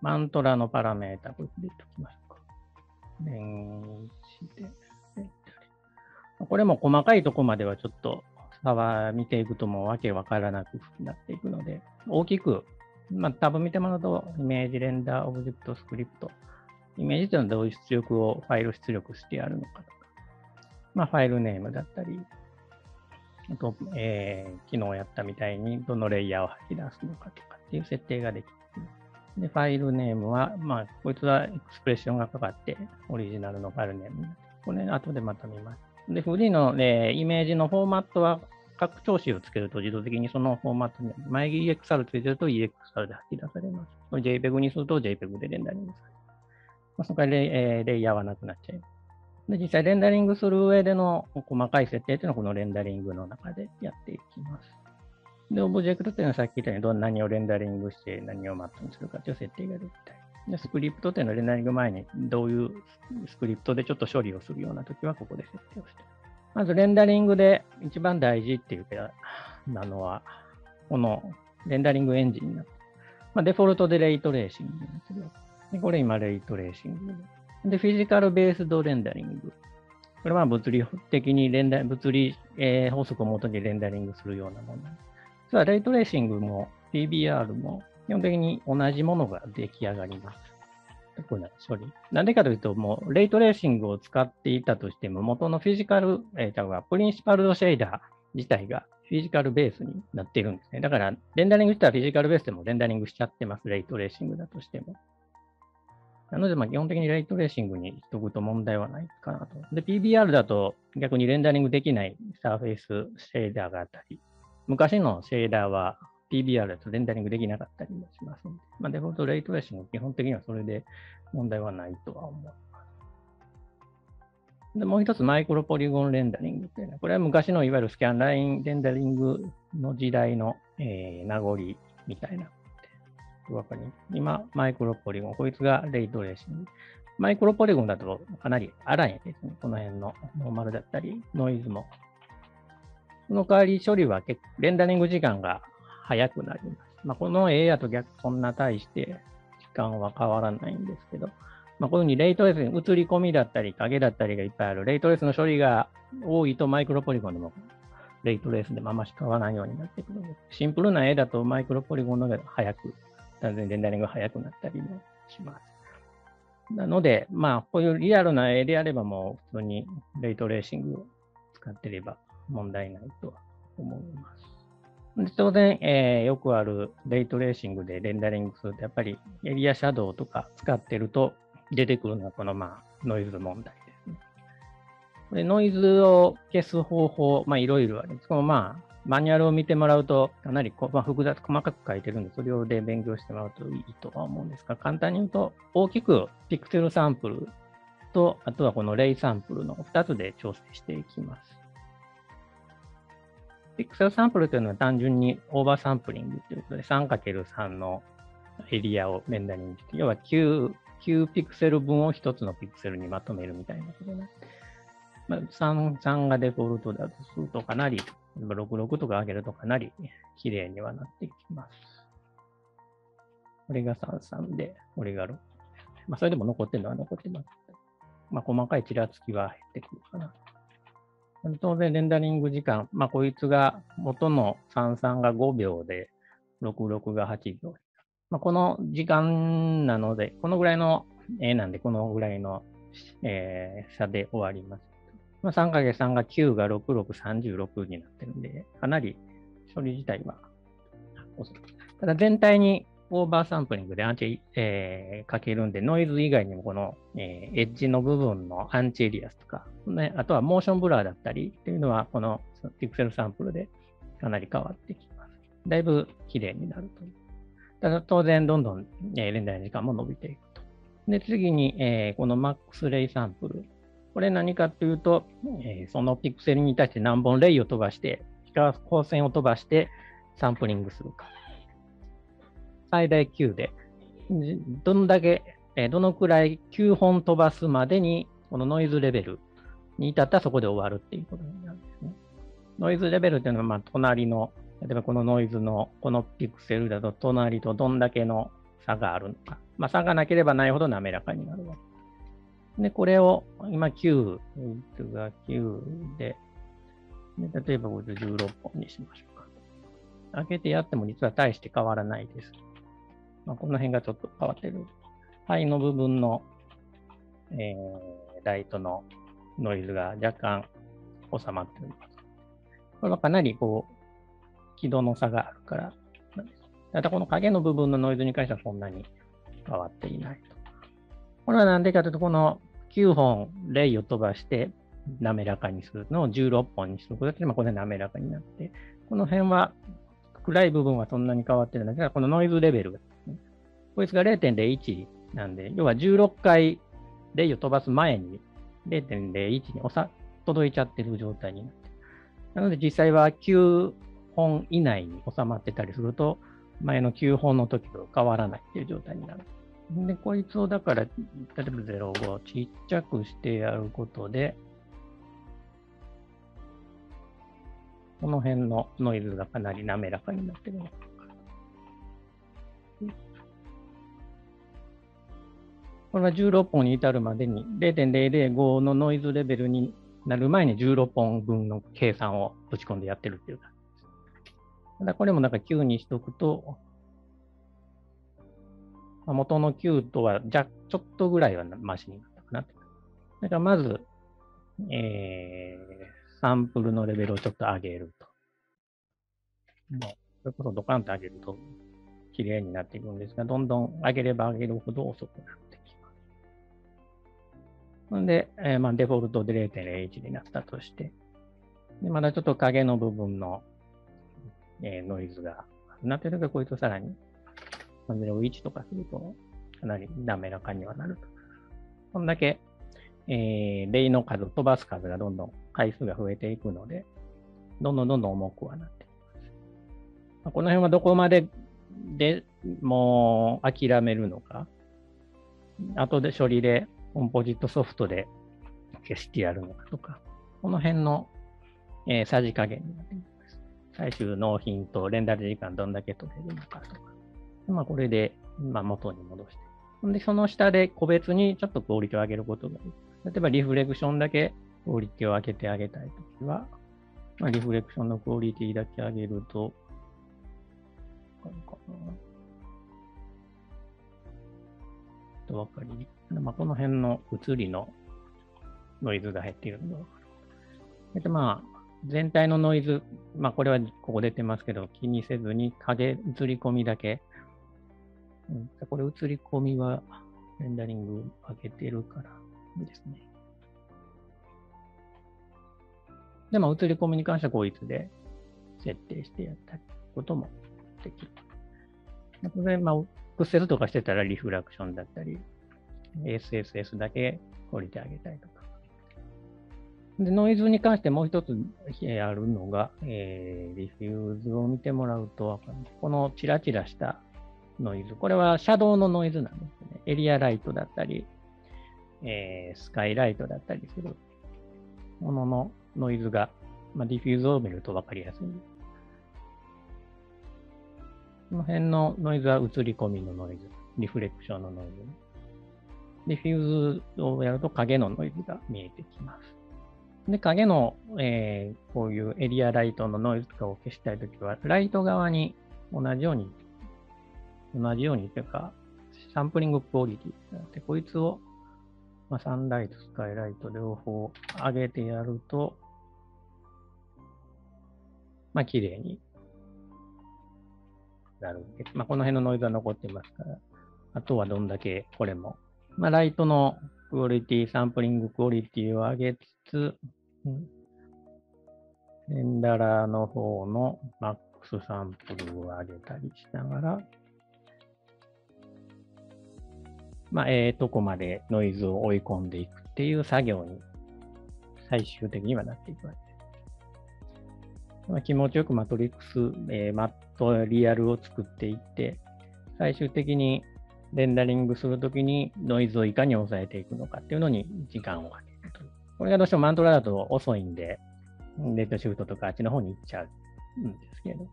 Mantra のパラメータ、これ入れておきましょうか。で。これも細かいとこまではちょっと差は見ていくともうわけわからなくなっていくので、大きく、まあ多分見てもらうと、イメージレンダーオブジェクトスクリプト。イメージというのはどういう出力を、ファイル出力してやるのかとか、まあファイルネームだったり、あと、えー、昨日やったみたいにどのレイヤーを吐き出すのかとかっていう設定ができる。で、ファイルネームは、まあ、こいつはエクスプレッションがかかって、オリジナルのファイルネーム、これ、後でまた見ます。で、フリーの、えー、イメージのフォーマットは、拡張子をつけると自動的にそのフォーマットに、前 EXR ついてると EXR で吐き出されます。JPEG にすると JPEG でレンダリングされます。まあ、そこからレ,、えー、レイヤーはなくなっちゃいます。で、実際レンダリングする上での細かい設定というのはこのレンダリングの中でやっていきます。で、オブジェクトというのはさっき言ったようにど何をレンダリングして何をマットにするかという設定ができたり。で、スクリプトというのはレンダリング前にどういうスクリプトでちょっと処理をするようなときはここで設定をしてまずレンダリングで一番大事っていうか、なのは、このレンダリングエンジンになって、まあ、デフォルトでレイトレーシングなんですけど、でこれ今レイトレーシングで。 Physical Based Rendering。これは物理的にレンダ、物理、えー、法則をもとにレンダリングするようなものなんです。実はレイトレーシングも PBR も基本的に同じものが出来上がります。これ処理。なんでかというと、もう、レイトレーシングを使っていたとしても、元のフィジカル、えー、 Principled Shader 自体がフィジカルベースになっているんですね。だから、レンダリングしたらフィジカルベースでもレンダリングしちゃってます。レイトレーシングだとしても。なので、基本的にレイトレーシングにしとくと問題はないかなと。で、PBR だと逆にレンダリングできないサーフェイスシェーダーがあったり、昔のシェーダーは PBR だとレンダリングできなかったりもしますので、まあ、デフォルトレイトレーシング基本的にはそれで問題はないとは思います。で、もう一つマイクロポリゴンレンダリングっていうのは、これは昔のいわゆるスキャンラインレンダリングの時代の、えー、名残みたいな。わかり今、マイクロポリゴン、こいつがレイトレーシング。マイクロポリゴンだとかなり荒いんですね。この辺のノーマルだったり、ノイズも。その代わり処理は結構、レンダリング時間が早くなります。まあ、この A やと逆、そんな大して時間は変わらないんですけど、まあ、こういうふうにレイトレスに映り込みだったり影だったりがいっぱいある、レイトレスの処理が多いとマイクロポリゴンでもレイトレースでもあんまし変わないようになってくるので、シンプルな絵だとマイクロポリゴンの方が早く、断然レンダリングが早くなったりもします。なので、まあ、こういうリアルな絵であればもう普通にレイトレーシングを使ってれば問題ないとは思います。で当然、えー、よくあるレイトレーシングでレンダリングすると、やっぱりエリアシャドウとか使ってると出てくるのはこの、まあ、ノイズ問題ですね。でノイズを消す方法、まあ、いろいろあります。このまあ、マニュアルを見てもらうと、かなりこ、まあ、複雑、細かく書いてるんで、それをで勉強してもらうといいとは思うんですが、簡単に言うと、大きくピクセルサンプルと、あとはこのレイサンプルの2つで調整していきます。ピクセルサンプルというのは単純にオーバーサンプリングということで 3×3 のエリアをレンダリングして、要は 9, 9ピクセル分を1つのピクセルにまとめるみたいなことね。まあ、3, 3がデフォルトだとするとかなり、66とか上げるとかなり綺麗にはなっていきます。これが33で、これが6。まあ、それでも残ってるのは残ってます。まあ、細かいちらつきは減ってくるかな。当然、レンダリング時間、まあ、こいつが、元の33が5秒で、66が8秒。まあ、この時間なので、このぐらいの絵なんで、このぐらいの、えー、差で終わります。まあ、3×3 が9が66、36になってるんで、かなり処理自体は遅い。ただ全体にオーバーサンプリングでアンチ、えー、かけるんで、ノイズ以外にもこの、えー、エッジの部分のアンチエイリアスとか、ね、あとはモーションブラーだったりっていうのは、このピクセルサンプルでかなり変わってきます。だいぶ綺麗になると。ただ当然、どんどん、えー、レンダーの時間も伸びていくと。で、次に、えー、このマックスレイサンプル。これ何かというと、えー、そのピクセルに対して何本レイを飛ばして、光線を飛ばしてサンプリングするか。最大9で、どんだけ、えどのくらい9本飛ばすまでに、このノイズレベルに至ったらそこで終わるっていうことになるんですね。ノイズレベルっていうのは、まあ、隣の、例えばこのノイズの、このピクセルだと、隣とどんだけの差があるのか。まあ、差がなければないほど滑らかになるわけ。です。で、これを今9が9で、で例えばこれ16本にしましょうか。開けてやっても実は大して変わらないです。まあ、この辺がちょっと変わってる。肺の部分の、えー、ライトのノイズが若干収まっております。これはかなりこう、輝度の差があるからまたこの影の部分のノイズに関してはそんなに変わっていないと。これはなんでかというと、この9本レイを飛ばして滑らかにするのを16本にすることで、まあ、これ滑らかになって、この辺は暗い部分はそんなに変わってないんだけど、このノイズレベルが、こいつが0.01なんで、要は16回レイを飛ばす前に0.01に届いちゃってる状態になって。なので実際は9本以内に収まってたりすると、前の9本の時と変わらないっていう状態になる。で、こいつをだから、例えば05をちっちゃくしてやることで、この辺のノイズがかなり滑らかになってる。これは16本に至るまでに0.005のノイズレベルになる前に16本分の計算をぶち込んでやってるっていう感じです。ただこれもなんか9にしとくと、元の9とはじゃちょっとぐらいはマシになったかな。だからまず、えー、サンプルのレベルをちょっと上げると。もう、それこそドカンと上げると綺麗になっていくんですが、どんどん上げれば上げるほど遅くなる。んで、えー、まあ、デフォルトで0.01になったとして、でまだちょっと影の部分の、えー、ノイズがなってるか、こいつさらに、0.1とかすると、かなり滑らかにはなると。こんだけ、えー、レイの数、飛ばす数がどんどん回数が増えていくので、どんどんどんどん重くはなっていきます。まあ、この辺はどこまででもう諦めるのか、後で処理でコンポジットソフトで消してやるのかとか、この辺の、えー、さじ加減になっています。最終納品とレンダル時間どんだけ取れるのかとか。まあ、これで、まあ、元に戻して。で、その下で個別にちょっとクオリティを上げることができる。例えばリフレクションだけクオリティを上げてあげたいときは、まあ、リフレクションのクオリティだけ上げると、わかるかなと分かりにくいまあ、この辺の映りのノイズが入っているのが分かる。えっと、まあ、全体のノイズ、まあ、これはここ出てますけど、気にせずに影映り込みだけ。うん、これ映り込みはレンダリングかけてるからいいですね。で、まあ、映り込みに関してはこいつで設定してやったこともできる。これ、まあ、屈折とかしてたら refraction だったり、SSS だけ降りてあげたいとか。で、ノイズに関してもう一つあるのが、えー、リフューズを見てもらうとわかる。このチラチラしたノイズ。これはシャドウのノイズなんですね。エリアライトだったり、えー、スカイライトだったりするもののノイズが、まあ、 diffuse を見るとわかりやすいす。この辺のノイズは映り込みのノイズ、 reflection のノイズ。 diffuse をやると影のノイズが見えてきます。で、影の、えー、こういうエリアライトのノイズとかを消したいときは、ライト側に同じように、同じようにというか、サンプリングクオリティってなって、こいつを、まあ、サンライト、スカイライト両方上げてやると、まあ、綺麗になるんです。まあ、この辺のノイズは残ってますから、あとはどんだけこれもまあ、ライトのクオリティ、サンプリングクオリティを上げつつ、レンダラーの方のマックスサンプルを上げたりしながら、まあ、ええー、とこまでノイズを追い込んでいくっていう作業に最終的にはなっていくわけです。まあ、気持ちよくマトリックス、えー、マットリアルを作っていって、最終的にレンダリングするときにノイズをいかに抑えていくのかっていうのに時間をかけると。これがどうしてもマントラだと遅いんで、レッドシフトとかあっちの方に行っちゃうんですけど。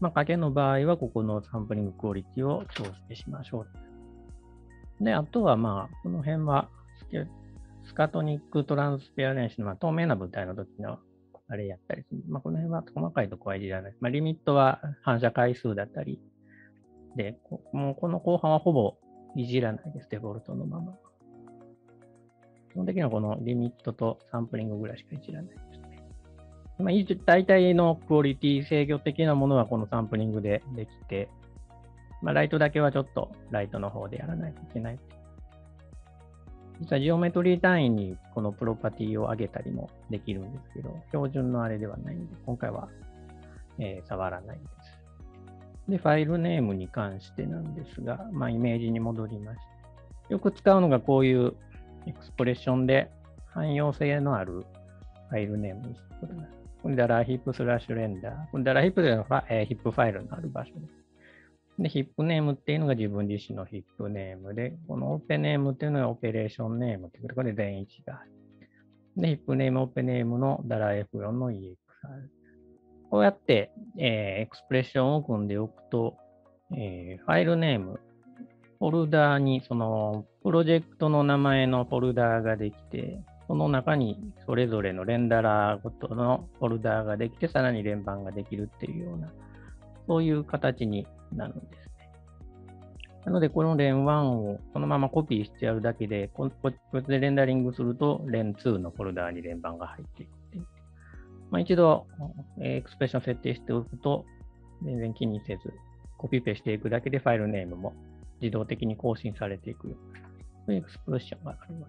まあ、賭けの場合は、ここのサンプリングクオリティを調整しましょう。で、あとはまあ、この辺はスカトニックトランスペアレンシの、まあ、透明な物体の時のあれやったりする。まあ、この辺は細かいとこはいじらない。まあ、リミットは反射回数だったり、で、もうこの後半はほぼいじらないです、デフォルトのまま。基本的にはこのリミットとサンプリングぐらいしかいじらないですね。まあ、大体のクオリティ制御的なものはこのサンプリングでできて、まあ、ライトだけはちょっとライトの方でやらないといけない実はジオメトリー単位にこのプロパティを上げたりもできるんですけど、標準のあれではないんで、今回は、えー、触らないです。で、ファイルネームに関してなんですが、まあ、イメージに戻りまして、よく使うのがこういうエクスプレッションで汎用性のあるファイルネームにすこ。れダラヒップスラッシュレンダー。これダラヒップでのファ、えー、ヒップファイルのある場所です。で、ヒップネームっていうのが自分自身のヒップネームで、このオペネームっていうのがオペレーションネームっていうことで全一がある。で、ヒップネーム、オペネームのダラ F4 の EXR。こうやって、えー、エクスプレッションを組んでおくと、えー、ファイルネーム、フォルダーにそのプロジェクトの名前のフォルダーができて、その中にそれぞれのレンダラーごとのフォルダーができて、さらに連番ができるっていうような、そういう形になるんですね。なので、この連1をこのままコピーしてやるだけで、こっちでレンダリングすると、連2のフォルダーに連番が入っていく。まあ、一度、エクスプレッション設定しておくと、全然気にせず、コピペしていくだけでファイルネームも自動的に更新されていくような、そういうエクスプレッションがあるわ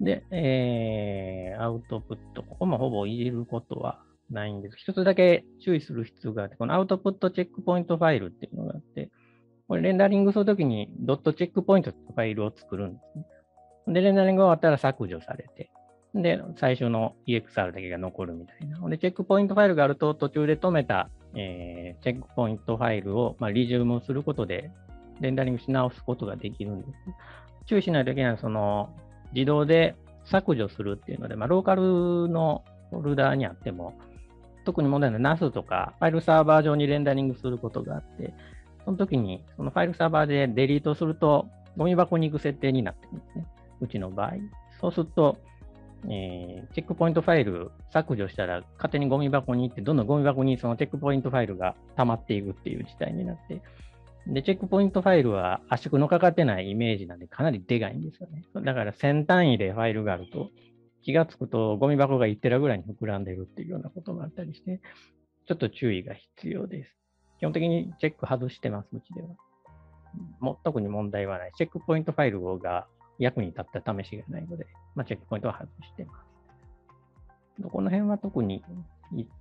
けで、でえー、アウトプット。ここもほぼいじることはないんです。一つだけ注意する必要があって、このアウトプットチェックポイントファイルっていうのがあって、これレンダリングするときにドットチェックポイントってファイルを作るんですね。で、レンダリングが終わったら削除されて、で、最初の EXR だけが残るみたいな。で、チェックポイントファイルがあると途中で止めた、えー、チェックポイントファイルを、まあ、リジュームすることで、レンダリングし直すことができるんです。注意しないといけないのは、その、自動で削除するっていうので、まあ、ローカルのフォルダーにあっても、特に問題なのは NAS とかファイルサーバー上にレンダリングすることがあって、その時にそのファイルサーバーでデリートすると、ゴミ箱に行く設定になってるんですね。うちの場合。そうすると、えー、チェックポイントファイル削除したら勝手にゴミ箱に行って、どんどんゴミ箱にそのチェックポイントファイルが溜まっていくっていう事態になって、で、チェックポイントファイルは圧縮のかかってないイメージなんでかなりでかいんですよね。だから1000単位でファイルがあると、気がつくとゴミ箱が1テラぐらいに膨らんでるっていうようなことがあったりして、ちょっと注意が必要です。基本的にチェック外してます、うちでは。も特に問題はない。チェックポイントファイルが役に立った試しがないので、まあ、チェックポイントは外してます。この辺は特に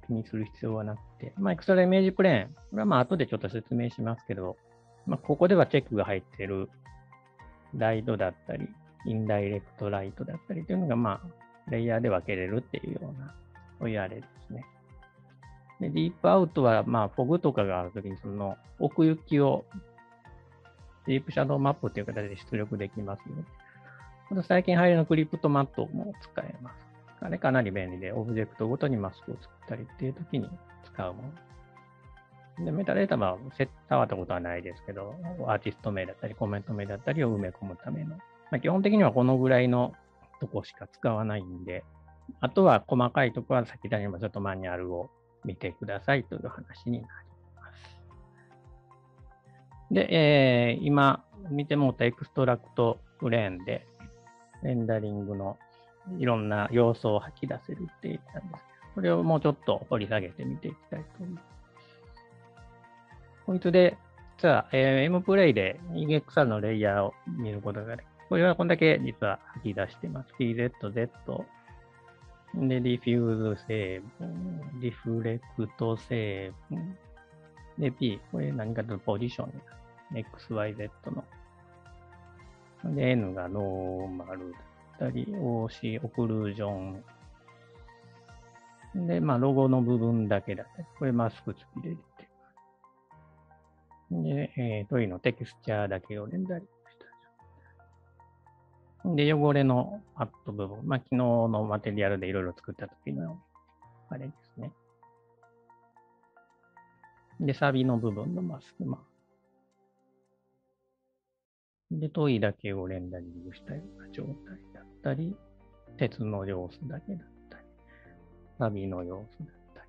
気にする必要はなくて、まあ、エクストライメージプレーン、これはまあ後でちょっと説明しますけど、まあ、ここではチェックが入っているライトだったり、インダイレクトライトだったりというのが、まあ、レイヤーで分けれるっていうような、そういうあれですね。で、 deep out は、まあ、フォグとかがあるときに、その奥行きを deep shadow map という形で出力できますので、最近入りのクリプトマットも使えます。あれかなり便利で、オブジェクトごとにマスクを作ったりっていうときに使うもの。で、メタデータは触ったことはないですけど、アーティスト名だったり、コメント名だったりを埋め込むための。まあ、基本的にはこのぐらいのとこしか使わないんで、あとは細かいとこは先ほどもちょっとマニュアルを見てくださいという話になります。で、えー、今見てもらったエクストラクトプレーンでレンダリングのいろんな要素を吐き出せるって言ったんですけど、これをもうちょっと掘り下げてみていきたいと思います。こいつで、実は、えー、M プレイで EXR のレイヤーを見ることができこれはこんだけ実は吐き出してます。PZ、Z、で、 diffuse 成分、 reflect 成分、で、P、これ何かというとポジションになる。XYZ の。で、N が normal だったり、OC、 occlusion。で、まあ、ロゴの部分だけだったり、これマスク付きで出てで、えー、トイのテキスチャーだけをレンダリングで、汚れのパッド部分。まあ、昨日のマテリアルでいろいろ作った時のあれですね。で、サビの部分のマスクマで、トイだけをレンダリングしたような状態だったり、鉄の様子だけだったり、サビの様子だったり。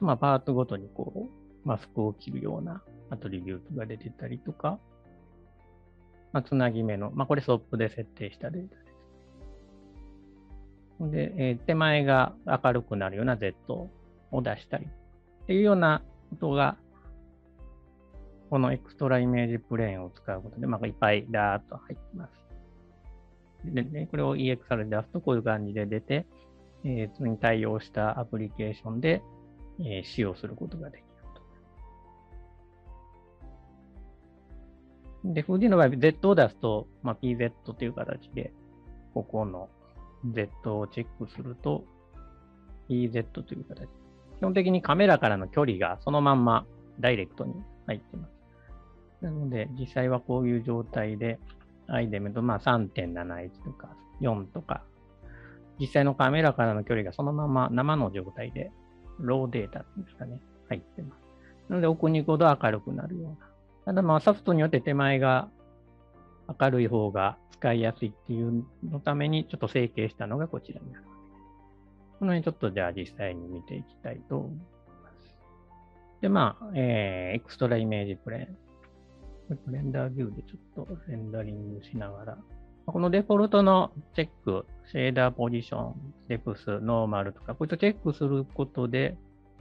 まあ、パートごとにこう、マスクを切るようなアトリビュートが出てたりとか、まあ、つなぎ目の、まあ、これ SOP で設定したデータです。で、えー、手前が明るくなるような Z を出したりっていうようなことが、このエクストライメージプレーンを使うことで、まあ、いっぱいダーッと入ってます。で、ね、これを EXR で出すとこういう感じで出て、えー、それに対応したアプリケーションで、えー、使用することができる。で、フーディの場合、Z を出すと、まあ、PZ という形で、ここの Z をチェックすると、PZ という形。基本的にカメラからの距離がそのまんまダイレクトに入ってます。なので、実際はこういう状態で、アイデムとまあ3.71とか4とか、実際のカメラからの距離がそのまま生の状態で、 raw data っていうんですかね、入ってます。なので、奥に行くほど明るくなるような。ただまあソフトによって手前が明るい方が使いやすいっていうのためにちょっと整形したのがこちらになる。この辺ちょっとじゃあ実際に見ていきたいと思います。で、まあ、えー、 extra image plane。 render view でちょっとレンダリングしながら、このデフォルトのチェック、 shading position、depth、normal とか、こういったチェックすることで、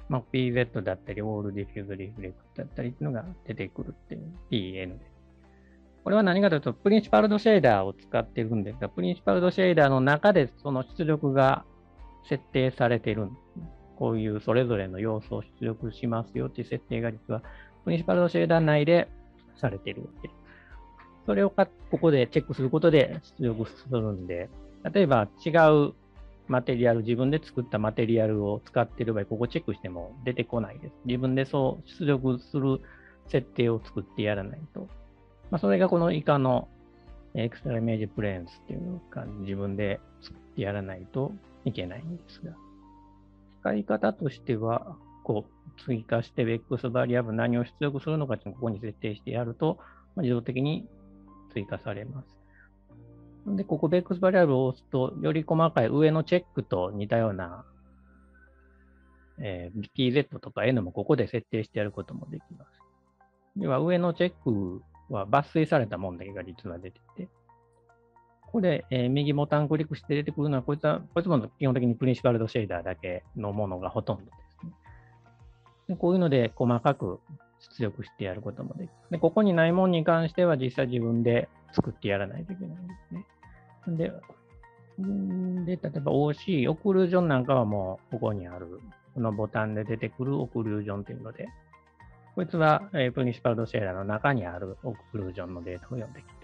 まあ、PZ だったり、 all diffuse reflect だったりっていうのが出てくるっていう PN で。これは何かというと、 Principled Shader を使ってるんですが、 Principled Shader の中でその出力が設定されているんです、こういうそれぞれの要素を出力しますよっていう設定が実は、 Principled Shader 内でされてるわけです。それをここでチェックすることで出力するんで、例えば違うマテリアル、自分で作ったマテリアルを使っている場合、ここチェックしても出てこないです。自分でそう出力する設定を作ってやらないと。まあ、それがこの以下のエクストライメージプレーンスっていうのか自分で作ってやらないといけないんですが。使い方としては、こう追加して X バリアブ何を出力するのかっていうのをここに設定してやると、まあ、自動的に追加されます。で、ここ X バリアブを押すと、より細かい上のチェックと似たような、えー、PZ とか N もここで設定してやることもできます。では、上のチェックは抜粋されたもんだけが実は出てて、ここで、えー、右ボタンクリックして出てくるのは、こいつは、こいつも基本的にプリンシパルドシェーダーだけのものがほとんどです。でこういうので細かく出力してやることもできる。で、ここにないものに関しては実際自分で作ってやらないといけないんですね。で、で例えば OC、オクルージョンなんかはもうここにある、このボタンで出てくるオクルージョンというので、こいつは、プリンシパルドシェーダーの中にあるオクルージョンのデータを読んできて